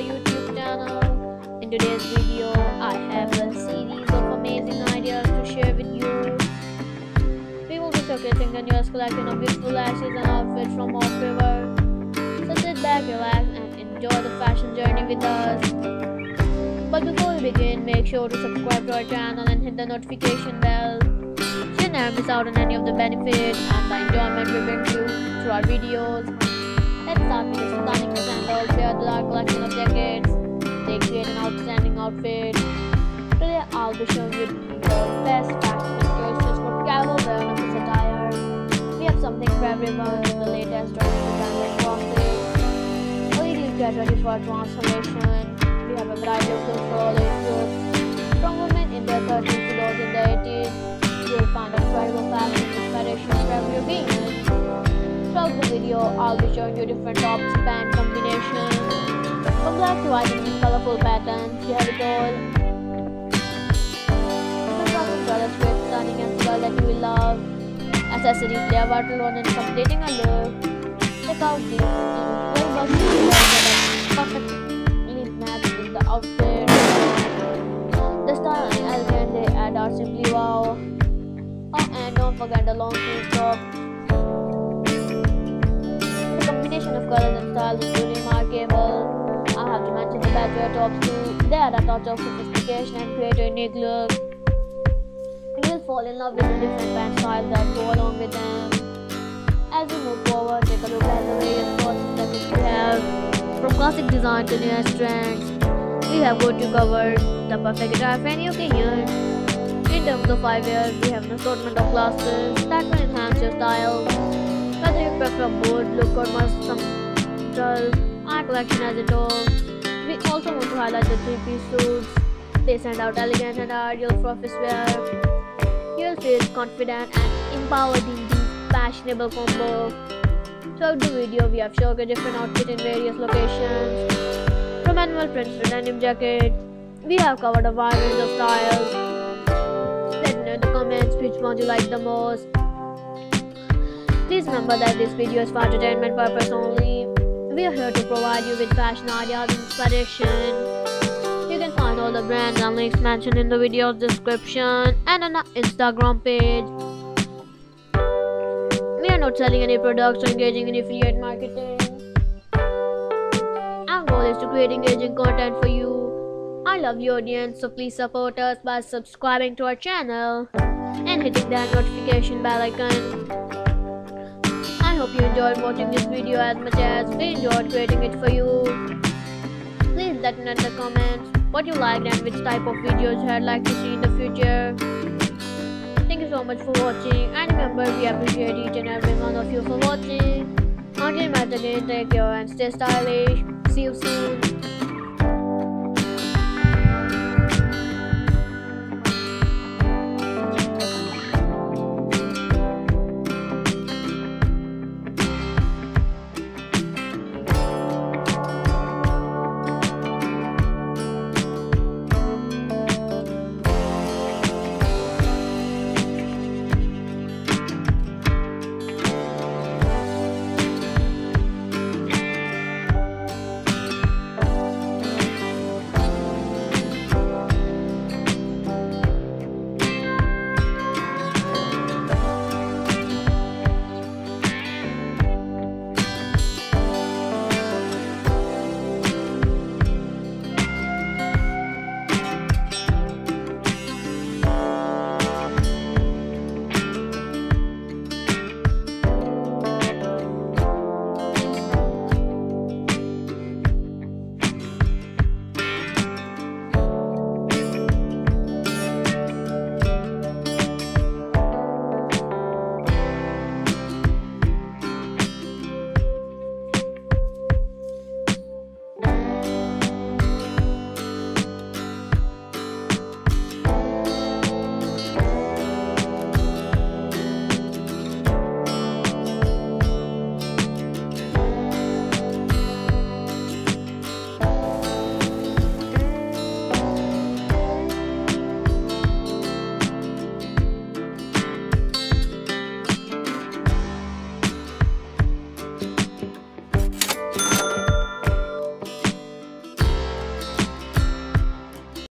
our YouTube channel. In today's video, I have a series of amazing ideas to share with you. We will be showcasing the newest collection of beautiful lashes and outfits from Off River. So sit back, relax, and enjoy the fashion journey with us. But before we begin, make sure to subscribe to our channel and hit the notification bell. So you never miss out on any of the benefits and the enjoyment we bring you through our videos. Let's start with the stunning. We have our collection of jackets. They create an outstanding outfit. Today I'll be showing you the best fashion choices for casual wear and office attire. We have something for everyone in the latest trends and clothes. Ladies get ready for a transformation. We have a variety of clothes video, I'll be showing you different tops, pant combinations. From black to white in colorful patterns, you have it all. Different cotton colors with stunning and style that you will love. Accessories play a vital role in completing a look. Check out these incredible pieces that perfectly match with the outfit. The style and elegant they add are simply wow. Oh, and don't forget the long sleeve top. Combination of colors and styles is truly remarkable. I have to mention the better tops too. They add a touch of sophistication and create a unique look. You will fall in love with the different pant styles that go along with them. As we move forward, take a look at the various clothes that we have. From classic design to newest trends, we have got you covered the perfect attire for any occasion. In terms of eyewear, we have an assortment of glasses that will enhance your style. Whether you prefer bold look or more subtle, our collection has it all. We also want to highlight the three-piece suits. They stand out elegant and ideal for office wear. You'll feel confident and empowered in this fashionable combo. Throughout the video, we have showed a different outfit in various locations. From animal prints to denim jacket, we have covered a wide range of styles. Let me know in the comments which one you like the most. Please remember that this video is for entertainment purpose only. We are here to provide you with fashion ideas and inspiration. You can find all the brands and links mentioned in the video's description and on our Instagram page. We are not selling any products or engaging in affiliate marketing. Our goal is to create engaging content for you. I love your audience, so please support us by subscribing to our channel and hitting that notification bell icon. Hope you enjoyed watching this video as much as we enjoyed creating it for you. Please let me know in the comments what you liked and which type of videos you'd like to see in the future. Thank you so much for watching and remember we appreciate each and every one of you for watching. Until meet again, take care and stay stylish. See you soon.